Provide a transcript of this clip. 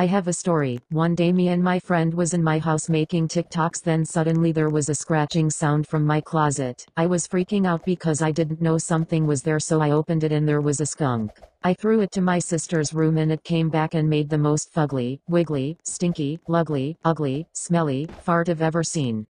I have a story. One day me and my friend was in my house making TikToks then suddenly there was a scratching sound from my closet. I was freaking out because I didn't know something was there so I opened it and there was a skunk. I threw it to my sister's room and it came back and made the most fugly, wiggly, stinky, lugly, ugly, smelly, fart I've ever seen.